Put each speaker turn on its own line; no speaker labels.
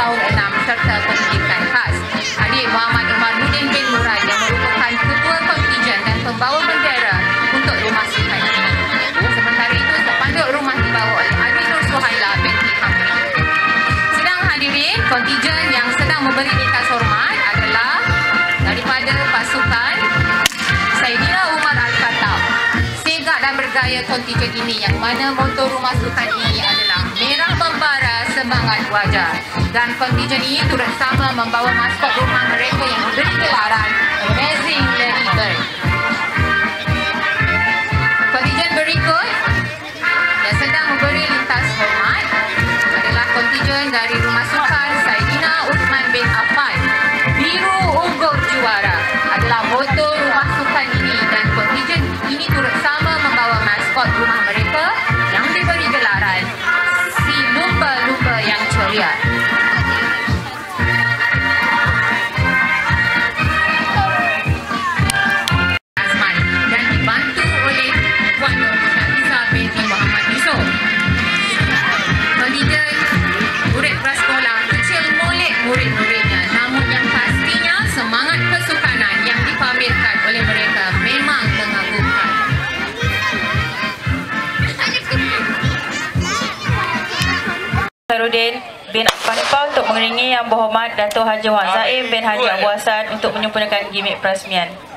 tahun 6 serta pendidikan khas. Adik Muhammad Umar Budin bin Murad yang merupakan ketua kontijen dan pembawa bendera untuk rumah sukan ini. Sementara itu, sepanduk rumah dibawa oleh Adik Nur Suhaila bin Hamri. Sedang hadirin, kontijen yang sedang memberi nikah hormat adalah daripada pasukan Saidina Umar Al-Khattab. Segak dan bergaya kontijen ini yang mana motor rumah sukan ini adalah membara semangat wajah. Dan kontijen ini turut sama membawa maskot rumah mereka yang memberi gelaran murid-muridnya namun yang pastinya semangat kesukanan yang dipamerkan oleh mereka memang mengagumkan.
Sarudin bin Afan untuk mengiringi Yang Berhormat Dato' Haji Wak Zaim bin Haji Abu Hassan untuk menyempurnakan gimmick perasmian.